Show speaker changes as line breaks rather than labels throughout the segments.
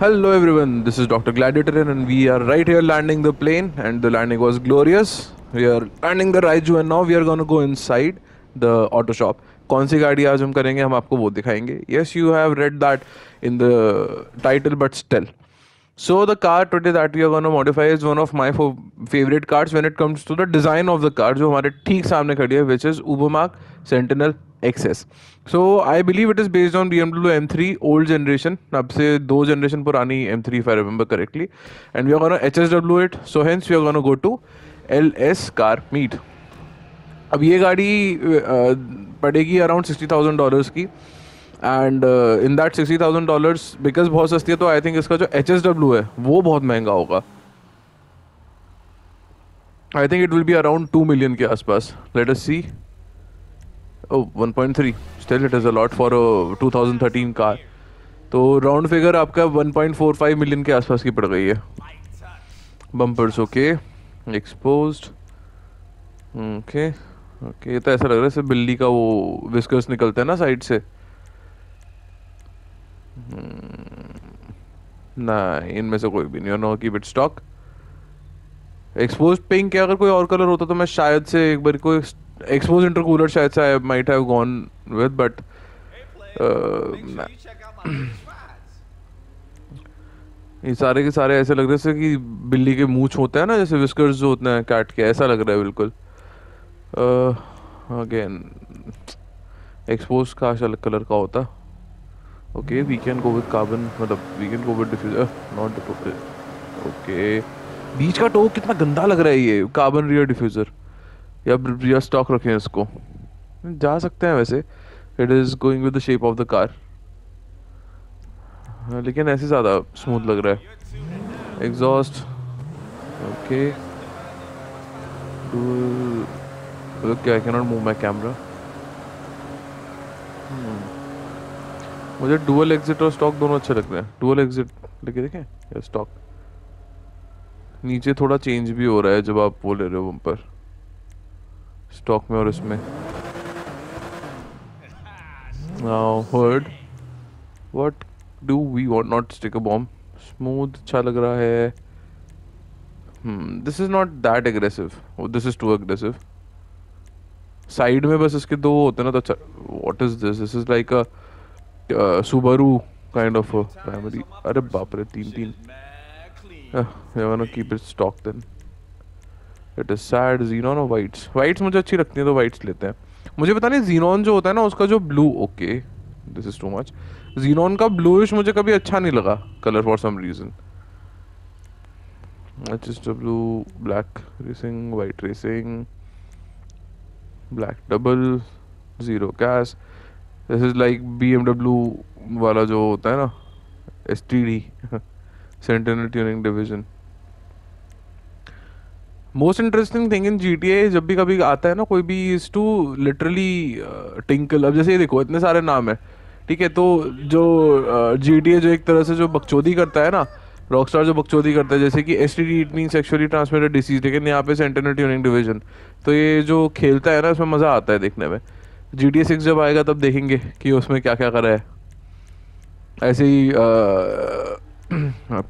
Hello everyone, this is Dr. Gladiator and we are right here landing the plane and the landing was glorious. We are landing the Raiju and now we are gonna go inside the auto shop. कौन सी गाड़ी आज हम करेंगे हम आपको वो दिखाएँगे you have read that in the title but still. So the car today that we are gonna modify is one of my fo- favorite cars when it comes to the design of the car जो हमारे ठीक सामने खड़ी है which access so I believe it is based on B MW M three old generation अब से दो generation पुरानी M three five remember correctly and we are H S W eight so hence we are gonna go to L S car meet अब ये गाड़ी पड़ेगी around sixty thousand dollars की. And in that sixty thousand dollars because बहुत सस्ती है तो I think इसका जो एच एस डब्ल्यू है, वो बहुत महँगा होगा. I think it will be around two million के आसपास. Let's see three still it is a lot for two thousand thirteen car तो राउंड फिगर आपका one point four five million के आसपास की पड़ गई है। Bumpers okay exposed okay okay तो ऐसा लग रहा है जैसे बिल्ली का वो विस्कर्स निकलता है ना साइड से। ना, इनमें से कोई भी नहीं। Keep it stock expose pink या अगर कोई और कलर होता तो मैं शायद से एक बार कोई एक्सपोज इंटरकूलर शायद से I might have gone with but ये सारे के सारे ऐसे लग रहे हैं कि बिल्ली के मूछ होते हैं ना जैसे विस्कर्स जो होते हैं कैट के ऐसा लग रहा है बिल्कुल। अगेन एक्सपोज का अलग कलर का होता। Okay we can go with carbon मतलब we can go with diffuser not okay बीच का टो कितना गंदा लग रहा है ये कार्बन रियर डिफ्यूजर या रियर स्टॉक रखें इसको। जा सकते हैं वैसे। It is going with the shape of the car लेकिन ऐसे ज़्यादा स्मूथ लग रहा है। Exhaust okay okay I cannot move my camera मुझे डुअल एग्जिट और स्टॉक दोनों अच्छे लग रहे हैं। डुअल एग्जिट लेके देखें? या स्टॉक नीचे थोड़ा चेंज भी हो रहा है जब आप वो ले रहे हो पर स्टॉक में और इसमें। Now heard what do we want not stick a bomb smooth अच्छा लग रहा है। This is not that aggressive this is too aggressive side में बस इसके दो होते ना तो अच्छा what is this this is like a Subaru kind of primary अरे बाप रे तीन तीन want to keep it stock then it is sad xenon और वाइट्स वाइट्स मुझे अच्छी लगती हैं तो वाइट्स लेते हैं। मुझे पता नहीं जीनॉन जो होता है ना, उसका जो blue okay this is too much xenon का ब्लूइश मुझे कभी अच्छा नहीं लगा colour for some reason H S W black racing black double zero cash this is like B M W वाला जो होता है ना S T D centennial tuning division most interesting thing in G T A जब भी कभी आता है ना, कोई भी इज़ टू लिटरली टिंकल अब जैसे ये देखो, इतने सारे नाम है, ठीक है? तो जो जी टी ए जो एक तरह से जो बकचोदी करता है ना रॉकस्टार जो बकचोदी करता है, जैसे कि S T D it mean sexually transmitted disease लेकिन यहाँ पे सेंटेनल ट्यूनिंग डिवीज़न तो ये जो खेलता है ना उसमें मज़ा आता है देखने में. जी टी ए सिक्स जब आएगा, तब देखेंगे कि उसमें क्या क्या करा है. ऐसे ही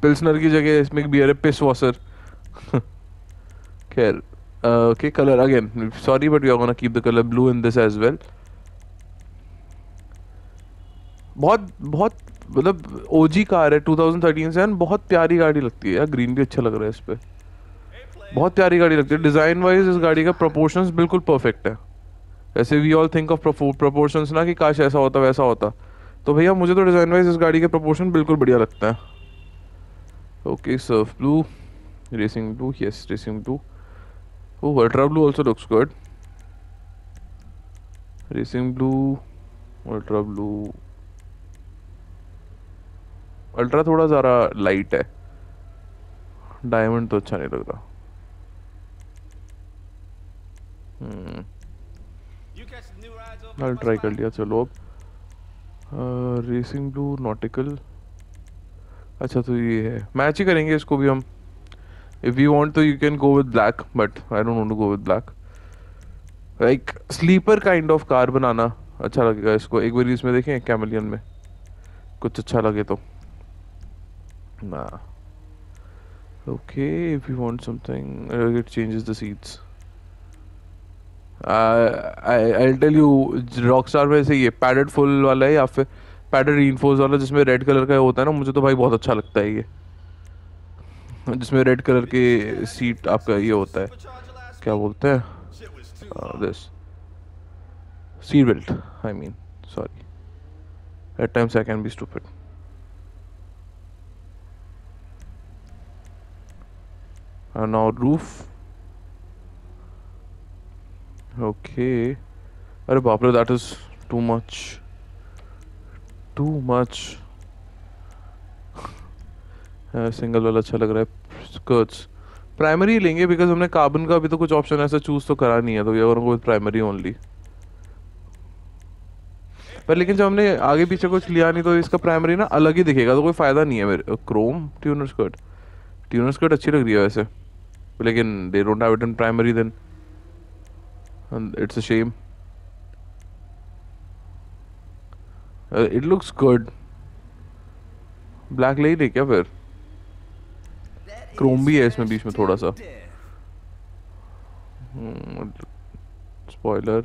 पिल्सनर की जगह, इसमें एक बियर है पिस वॉसर खैर okay colour again sorry but you are gonna keep the colour blue in this as well बहुत बहुत मतलब ओजी कार है 2013 से बहुत प्यारी गाड़ी लगती है, यार ग्रीन भी अच्छा लग रहा है इस पे। बहुत प्यारी गाड़ी लगती है। डिज़ाइन वाइज इस गाड़ी का प्रोपोर्शंस बिल्कुल परफेक्ट है। ऐसे we all think of proportions ना कि काश ऐसा होता, वैसा होता। तो भैया, मुझे तो डिज़ाइन वाइज इस गाड़ी के प्रोपोर्शन बिल्कुल बढ़िया लगता है। Okay surf blue racing blue yes racing blue Oh, ultra blue also looks good. Racing blue, ultra blue. Ultra थोड़ा ज़रा लाइट है. डायमंड तो अच्छा नहीं लग रहा. हम्म ट्राई कर लिया चलो अब. रेसिंग ब्लू नॉटिकल अच्छा तो ये है. मैच ही करेंगे इसको भी हम. if you want to, you can go with black, but i don't want to go with black. Like, sleeper kind of car banana अच्छा लगेगा इसको। एक बार इसमें देखें कैमलियन में। कुछ अच्छा लगे तो। ना okay if you want something it changes the seats I I tell you rock star में से ये पैडेड फुल वाला है या फिर पैडेड रीनफोर्स वाला, जिसमें रेड कलर का होता है ना, मुझे तो भाई बहुत अच्छा लगता है ये। जिसमें रेड कलर के सीट आपका ये होता है। क्या बोलते हैं? This seat belt I mean sorry at times I can be stupid and now roof. Okay. अरे बाप रे, that is too much. Too much. Single वाला अच्छा लग रहा है स्कर्ट्स प्राइमरी लेंगे बिकॉज़ हमने कार्बन का अभी तो कुछ ऑप्शन ऐसा चूज़ तो करा नहीं है तो वी आर प्राइमरी ओनली पर लेकिन जब हमने आगे पीछे कुछ लिया नहीं तो इसका प्राइमरी ना अलग ही दिखेगा तो कोई फ़ायदा नहीं है मेरे chrome tuner skirt tuner skirt अच्छी लग रही है वैसे, लेकिन they don't have it in primary then it's a shame it looks good black ले ही क्या फिर? क्रोम भी है इसमें बीच में थोड़ा सा। Spoiler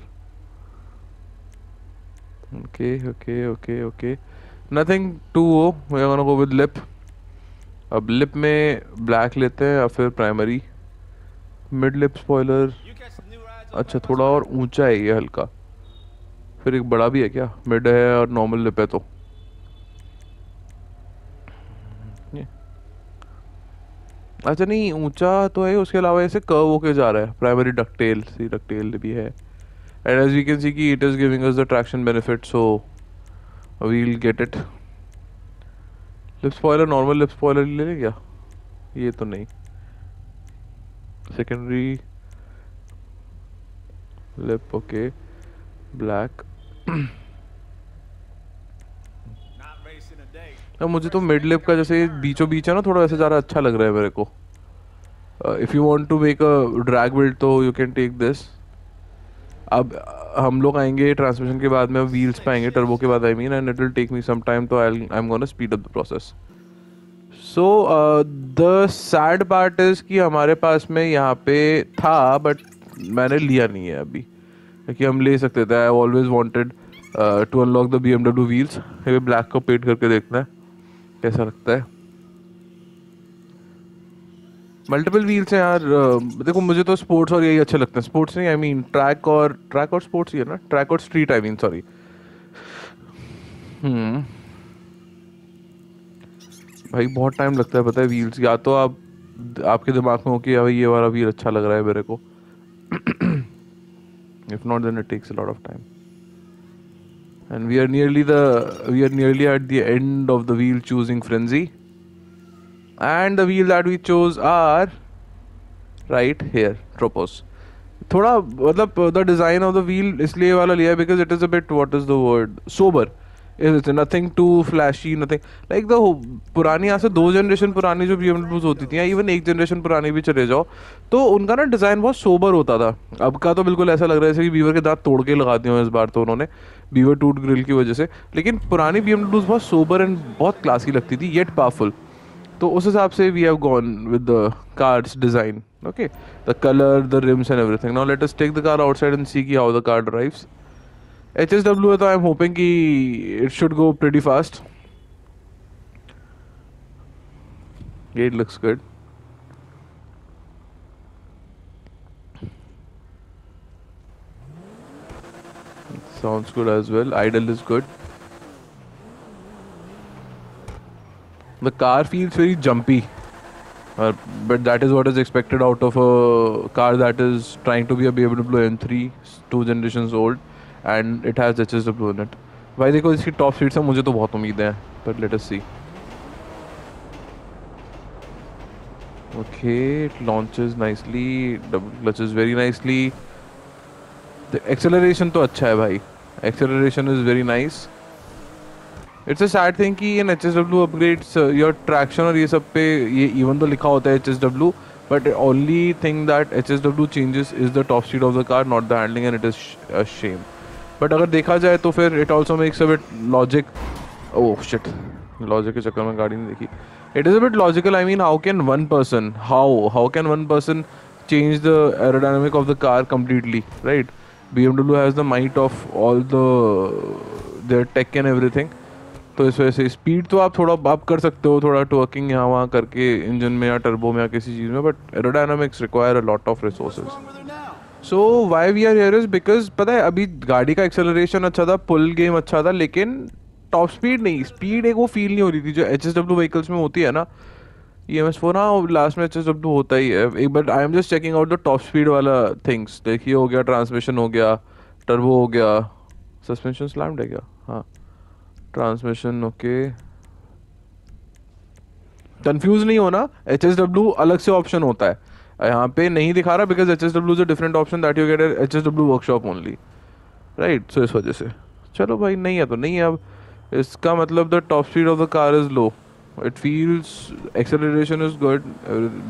okay okay okay okay nothing to वो we are go with lip अब लिप में ब्लैक लेते हैं या फिर प्राइमरी मिड लिप स्पॉइलर अच्छा थोड़ा और ऊँचा है ये हल्का। फिर एक बड़ा भी है क्या? मिड है और नॉर्मल लिप है तो। अच्छा नहीं, ऊँचा तो है, उसके अलावा ऐसे कर्व होके जा रहा है। प्राइमरी डकटेल सी डकटेल भी है। And as you can see कि it is giving us the traction benefit so we will get it lip spoiler normal lip spoiler ले लें क्या? ये तो नहीं। Secondary lip, okay. Black. अब मुझे तो मिड लिप का जैसे बीचों बीच है ना, थोड़ा वैसे ज़्यादा अच्छा लग रहा है मेरे को। If you want to make a drag build तो यू कैन टेक दिस अब हम लोग आएँगे ट्रांसमिशन के बाद में व्हील्स पे आएँगे टर्बो के बाद I mean and it will take me some time तो I I am gonna speed up the process so the sad part is कि हमारे पास में यहाँ पे था बट मैंने लिया नहीं है अभी। कि हम ले सकते थे I always wanted to unlock the B M W wheels black को पेंट करके देखना है कैसा लगता है? मल्टीपल व्हील्स हैं यार uh, देखो मुझे तो स्पोर्ट्स और यही अच्छे लगते हैं। स्पोर्ट्स नहीं आई मीन ट्रैक और ट्रैक और स्पोर्ट्स ही है ना? ट्रैक और स्ट्रीट आई मीन सॉरी भाई बहुत टाइम लगता है पता है व्हील्स या तो आप आपके दिमाग में हो कि भाई ये वाला व्हील अच्छा लग रहा है मेरे को। If not then it takes a lot of time and we are nearly the we are nearly at the end of the wheel choosing frenzy and the wheel that we chose are right here tropos थोड़ा मतलब the design of the wheel इसलिए वाला लिया है because it is a bit what is the word sober is nothing too flashy nothing like the पुरानी, यहाँ से दो जनरेशन पुरानी जो बी होती थी इवन एक जनरेशन पुरानी भी चले जाओ तो उनका ना डिज़ाइन बहुत सोबर होता था। अब का तो बिल्कुल ऐसा लग रहा है जैसे कि बीवर के दांत तोड़ के लगा दिए इस बार तो उन्होंने बीवर टूट ग्रिल की वजह से। लेकिन पुरानी बी बहुत सोबर एंड बहुत क्लासी लगती थी येट पावरफुल तो उस हिसाब से we have gone with the cars design okay the colour the rims and everything now let us take the car outside and see की how the car drives H S W है तो I am hoping कि it should go pretty fast it looks good sounds good as well idle is good the car feels very jumpy uh, but that is what is expected out of a car that is trying to be a BMW M3 two generations old And it has H S W it भाई देखो, इसकी top seat से मुझे तो बहुत उम्मीद है but let us see okay, it launches nicely, double clutches very nicely. The acceleration तो अच्छा है भाई. Acceleration is very nice. It's a sad thing कि in H S W upgrades your traction और ये सब पे ये इवन तो लिखा होता है H S W but only thing that H S W changes is the top speed of the car not the handling and it is shame but अगर देखा जाए तो फिर इट ऑल्सो मेक्स अब लॉजिक ओह शिट लॉजिक के चक्कर में गाड़ी नहीं देखी. It is a logical I mean how can one person how how can one person change the aerodynamic of the car completely right B M W has the mind of all the their tech and everything तो इस वजह से speed तो आप थोड़ा, आप कर सकते हो, थोड़ा टर्किंग यहाँ वहाँ करके इंजन में या टर्बो में या किसी चीज़ में but aerodynamics require a lot of resources so why we are here is because पता है, अभी गाड़ी का एक्सेलरेशन अच्छा था पुल गेम अच्छा था, लेकिन टॉप स्पीड नहीं। स्पीड एक वो फील नहीं हो रही थी जो एच एस डब्ल्यू व्हीकल्स में होती है ना। ई एम एस फोर हाँ लास्ट में एच एस डब्ल्यू होता ही है। But I'm just checking out the top speed वाला थिंग्स देखिए, हो गया ट्रांसमिशन हो गया टर्बो हो गया। सस्पेंशन स्लैम्ड है क्या? हाँ। ट्रांसमिशन ओके कंफ्यूज नहीं होना। एच एस डब्ल्यू अलग से ऑप्शन होता है। यहाँ पे नहीं दिखा रहा because H S W is a different option that you get H S W workshop only right so इस वजह से। चलो भाई, नहीं है तो नहीं है अब। इसका मतलब the top speed of the car is low it feels acceleration is good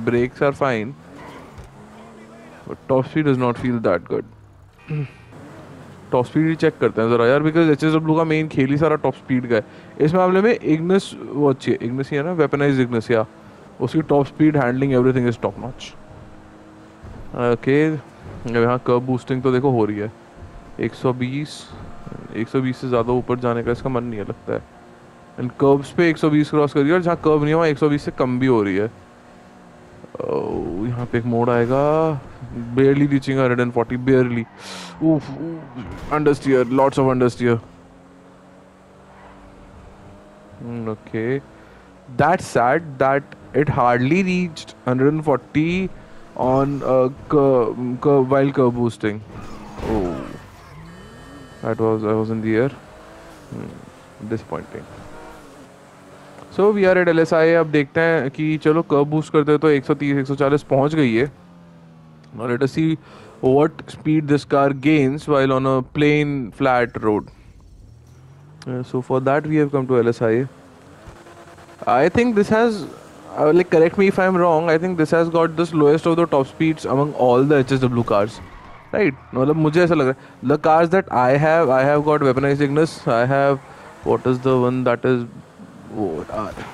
brakes are fine but top speed is not feel that good top speed he check करते हैं ज़रा यार बिकॉज़ एच एस डब्ल्यू का main खेल ही सारा top speed का है। इस मामले में इग्नस वो अच्छी है। इग्नस ही है ना? वेपनाइज इग्नस या। उसकी top speed handling everything is top notch okay यहाँ कर्व बूस्टिंग तो देखो हो रही है 120 120 से ज़्यादा ऊपर जाने का इसका मन नहीं है लगता है एंड कर्व्स पे 120 क्रॉस कर रही है और जहाँ कर्व नहीं हुआ 120 से कम भी हो रही है यहाँ पे एक मोड आएगा reaching 140 barely oof, oof understeer lots of understeer mm, okay that's sad that it hardly reached 140 on uh, cur- cur- while curve boosting oh that was I was in the air hmm, disappointing R eight L S I अब देखते हैं कि चलो कब boost करते हैं तो 130 140 पहुँच गई है Now let us see what speed this car gains while on a plain flat road. Uh, so for that we have come to LSI. I think this has, uh, like correct me if I'm wrong, I think this has got the lowest of the top speeds among all the HSW cars. Right? मतलब मुझे ऐसा लग रहा है the cars that I have I have got weaponized Ignis I have what is the one that is what are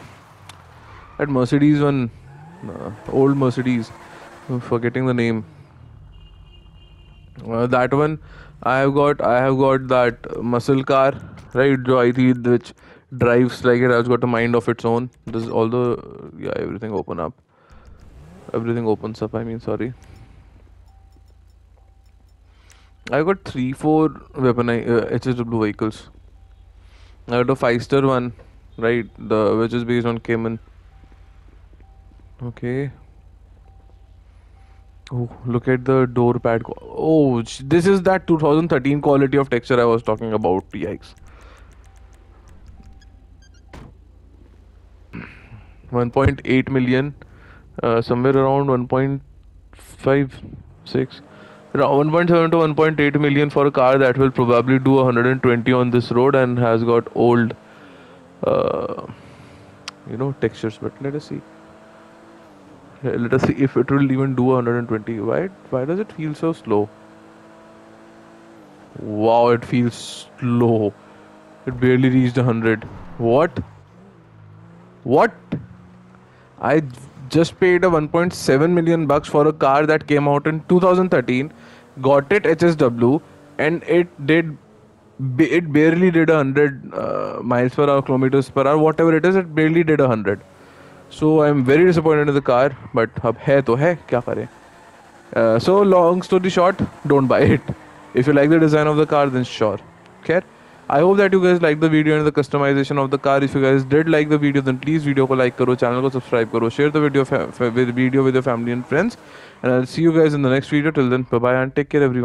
that Mercedes one uh, old Mercedes I'm forgetting the name uh, that one i have got i have got that muscle car right jo i think which drives like it has got a mind of its own this all the yeah everything open up everything opens up i mean sorry i got three four weapon uh, hsw vehicles i got a five star one right the which is based on cayman okay Oh, look at the door pad. Oh, this is that 2013 quality of texture I was talking about. Yikes. 1.8 million, uh, somewhere around 1.5, 6, around 1.7 to 1.8 million for a car that will probably do 120 on this road and has got old, uh, you know, textures. But let us see. Let us see if it will even do 120 why why does it feel so slow? Wow it feels slow. It barely reached 100 what? What i just paid a 1.7 million bucks for a car that came out in 2013 got it hsw and it did it barely did a 100 uh, miles per hour kilometers per hour whatever it is it barely did a 100 so I am very disappointed in the car but अब है तो है क्या करें so long story short don't buy it if you like the design of the car then sure खैर I hope that you guys like the video and the customisation of the car if you guys did like the video then please video को like करो channel को subscribe करो share the video with video with family and friends and see you guys in the next video till then bye and take care every